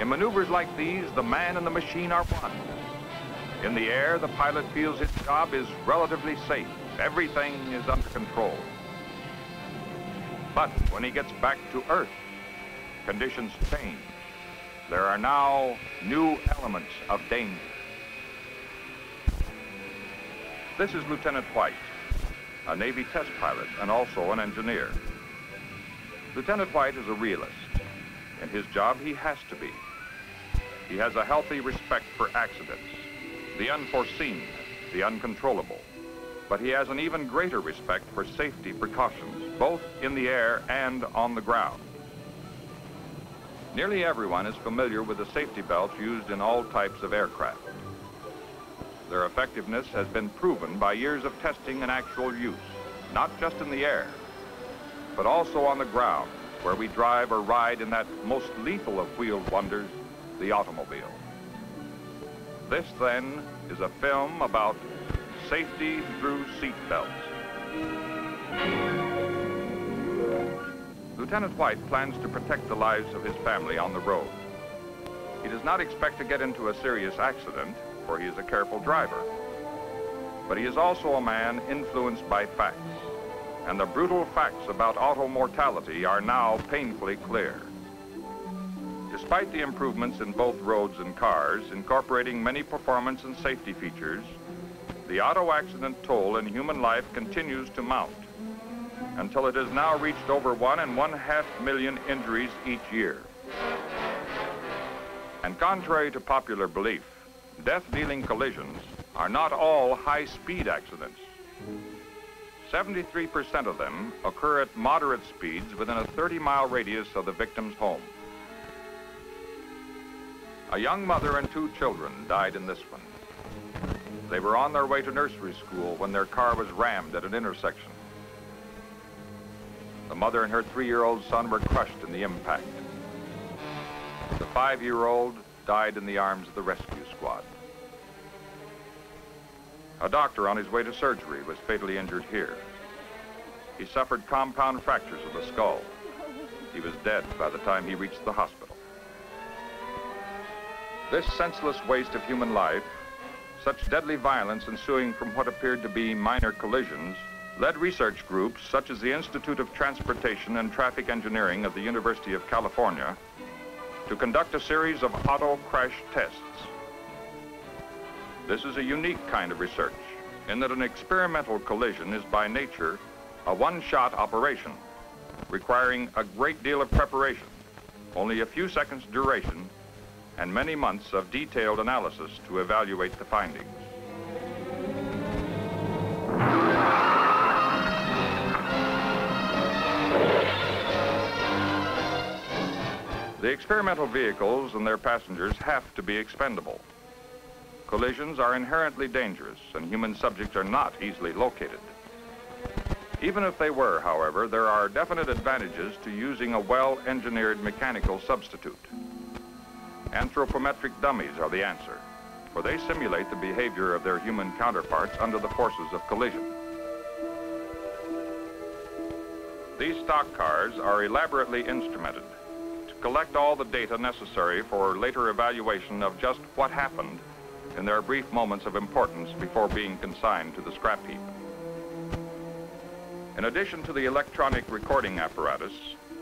In maneuvers like these, the man and the machine are one. In the air, the pilot feels his job is relatively safe. Everything is under control. But when he gets back to Earth, conditions change. There are now new elements of danger. This is Lieutenant White, a Navy test pilot and also an engineer. Lieutenant White is a realist. In his job, he has to be. He has a healthy respect for accidents, the unforeseen, the uncontrollable. But he has an even greater respect for safety precautions, both in the air and on the ground. Nearly everyone is familiar with the safety belts used in all types of aircraft. Their effectiveness has been proven by years of testing and actual use, not just in the air, but also on the ground, where we drive or ride in that most lethal of wheeled wonders, the automobile. This, then, is a film about safety through seat belts. Lieutenant White plans to protect the lives of his family on the road. He does not expect to get into a serious accident, for he is a careful driver. But he is also a man influenced by facts, and the brutal facts about auto mortality are now painfully clear. Despite the improvements in both roads and cars, incorporating many performance and safety features, the auto accident toll in human life continues to mount until it has now reached over one and one half million injuries each year. And contrary to popular belief, death-dealing collisions are not all high-speed accidents. 73% of them occur at moderate speeds within a 30-mile radius of the victim's home. A young mother and two children died in this one. They were on their way to nursery school when their car was rammed at an intersection. The mother and her three-year-old son were crushed in the impact. The five-year-old died in the arms of the rescue squad. A doctor on his way to surgery was fatally injured here. He suffered compound fractures of the skull. He was dead by the time he reached the hospital. This senseless waste of human life, such deadly violence ensuing from what appeared to be minor collisions, led research groups such as the Institute of Transportation and Traffic Engineering of the University of California to conduct a series of auto crash tests. This is a unique kind of research in that an experimental collision is by nature a one-shot operation requiring a great deal of preparation, only a few seconds duration, and many months of detailed analysis to evaluate the findings. The experimental vehicles and their passengers have to be expendable. Collisions are inherently dangerous and human subjects are not easily located. Even if they were, however, there are definite advantages to using a well-engineered mechanical substitute. Anthropometric dummies are the answer, for they simulate the behavior of their human counterparts under the forces of collision. These stock cars are elaborately instrumented to collect all the data necessary for later evaluation of just what happened in their brief moments of importance before being consigned to the scrap heap. In addition to the electronic recording apparatus,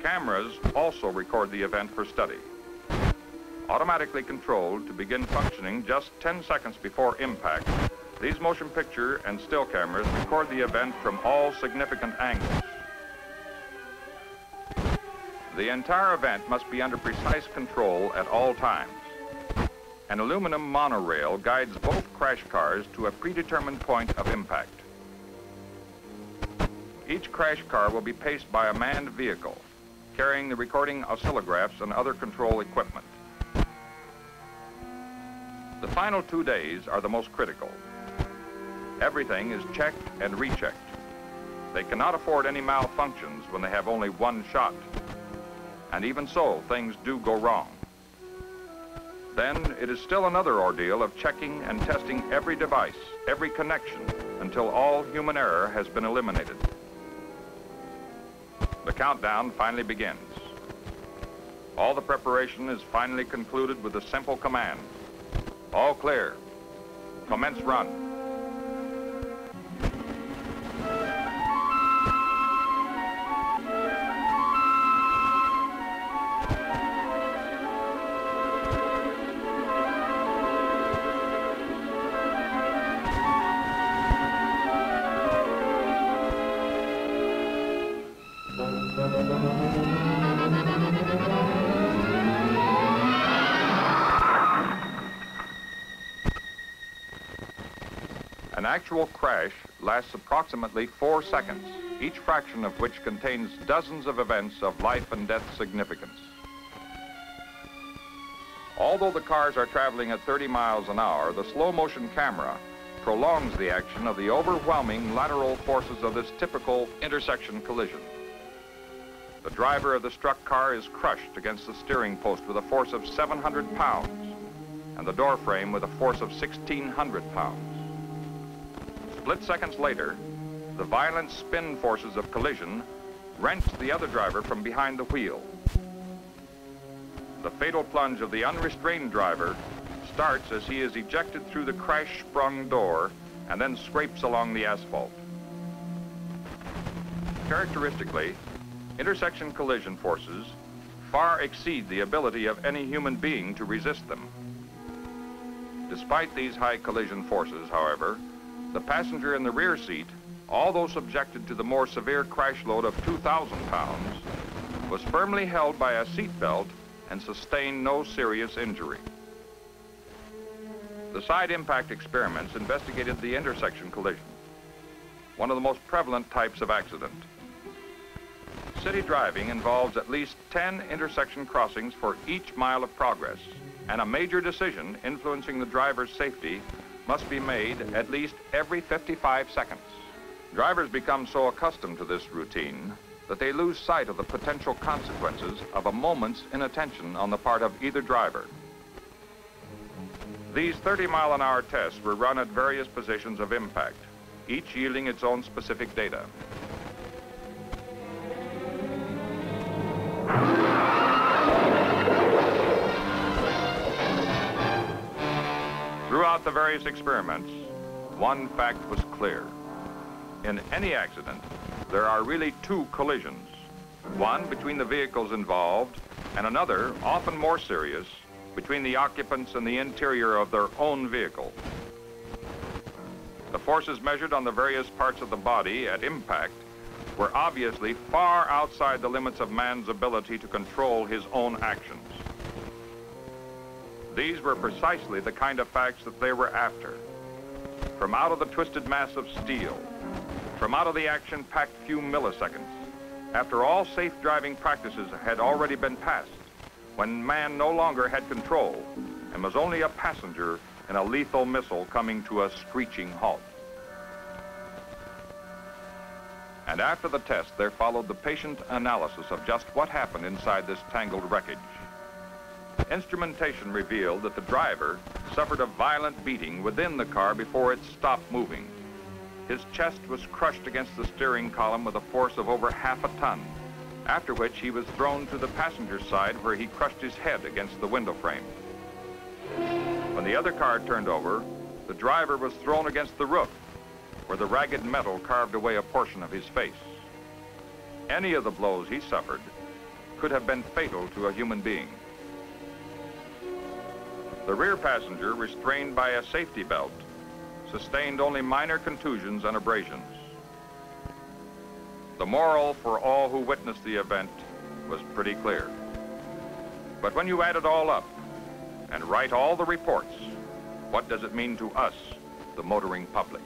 cameras also record the event for study. Automatically controlled to begin functioning just 10 seconds before impact, these motion picture and still cameras record the event from all significant angles. The entire event must be under precise control at all times. An aluminum monorail guides both crash cars to a predetermined point of impact. Each crash car will be paced by a manned vehicle, carrying the recording oscillographs and other control equipment. The final two days are the most critical. Everything is checked and rechecked. They cannot afford any malfunctions when they have only one shot and even so, things do go wrong. Then it is still another ordeal of checking and testing every device, every connection, until all human error has been eliminated. The countdown finally begins. All the preparation is finally concluded with a simple command. All clear. Commence run. Actual crash lasts approximately four seconds, each fraction of which contains dozens of events of life and death significance. Although the cars are traveling at 30 miles an hour, the slow motion camera prolongs the action of the overwhelming lateral forces of this typical intersection collision. The driver of the struck car is crushed against the steering post with a force of 700 pounds and the door frame with a force of 1,600 pounds. Split seconds later, the violent spin forces of collision wrench the other driver from behind the wheel. The fatal plunge of the unrestrained driver starts as he is ejected through the crash-sprung door and then scrapes along the asphalt. Characteristically, intersection collision forces far exceed the ability of any human being to resist them. Despite these high collision forces, however, the passenger in the rear seat, although subjected to the more severe crash load of 2,000 pounds, was firmly held by a seat belt and sustained no serious injury. The side impact experiments investigated the intersection collision, one of the most prevalent types of accident. City driving involves at least 10 intersection crossings for each mile of progress, and a major decision influencing the driver's safety must be made at least every 55 seconds. Drivers become so accustomed to this routine that they lose sight of the potential consequences of a moment's inattention on the part of either driver. These 30 mile an hour tests were run at various positions of impact, each yielding its own specific data. Throughout the various experiments, one fact was clear. In any accident, there are really two collisions. One between the vehicles involved, and another, often more serious, between the occupants and the interior of their own vehicle. The forces measured on the various parts of the body at impact were obviously far outside the limits of man's ability to control his own actions. These were precisely the kind of facts that they were after. From out of the twisted mass of steel, from out of the action-packed few milliseconds, after all safe driving practices had already been passed, when man no longer had control and was only a passenger in a lethal missile coming to a screeching halt. And after the test, there followed the patient analysis of just what happened inside this tangled wreckage. Instrumentation revealed that the driver suffered a violent beating within the car before it stopped moving. His chest was crushed against the steering column with a force of over half a ton, after which he was thrown to the passenger side where he crushed his head against the window frame. When the other car turned over, the driver was thrown against the roof, where the ragged metal carved away a portion of his face. Any of the blows he suffered could have been fatal to a human being. The rear passenger, restrained by a safety belt, sustained only minor contusions and abrasions. The moral for all who witnessed the event was pretty clear. But when you add it all up and write all the reports, what does it mean to us, the motoring public?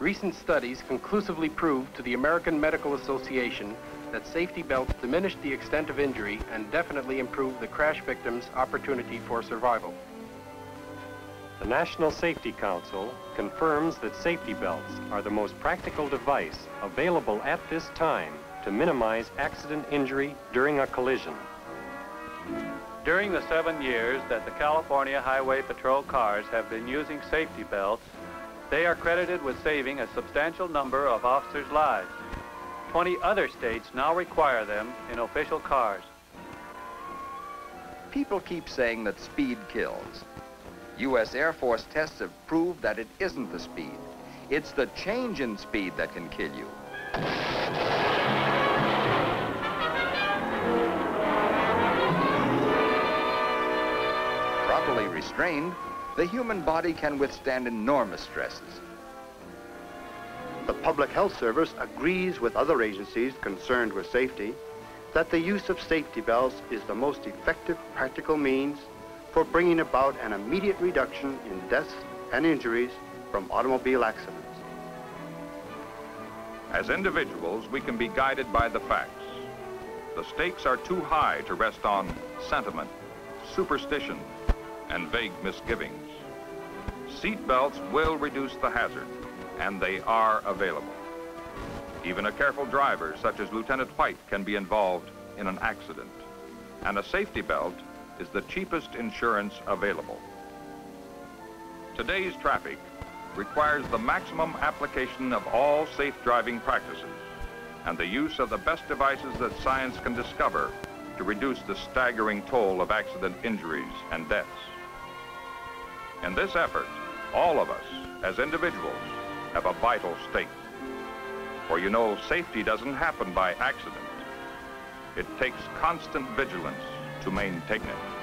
Recent studies conclusively prove to the American Medical Association that safety belts diminish the extent of injury and definitely improve the crash victim's opportunity for survival. The National Safety Council confirms that safety belts are the most practical device available at this time to minimize accident injury during a collision. During the seven years that the California Highway Patrol cars have been using safety belts, they are credited with saving a substantial number of officers' lives. 20 other states now require them in official cars. People keep saying that speed kills. U.S. Air Force tests have proved that it isn't the speed. It's the change in speed that can kill you. Properly restrained, the human body can withstand enormous stresses. Public Health Service agrees with other agencies concerned with safety that the use of safety belts is the most effective practical means for bringing about an immediate reduction in deaths and injuries from automobile accidents. As individuals, we can be guided by the facts. The stakes are too high to rest on sentiment, superstition, and vague misgivings. Seat belts will reduce the hazard, and they are available. Even a careful driver, such as Lieutenant White, can be involved in an accident. And a safety belt is the cheapest insurance available. Today's traffic requires the maximum application of all safe driving practices and the use of the best devices that science can discover to reduce the staggering toll of accident injuries and deaths. In this effort, all of us, as individuals, have a vital stake. For you know, safety doesn't happen by accident. It takes constant vigilance to maintain it.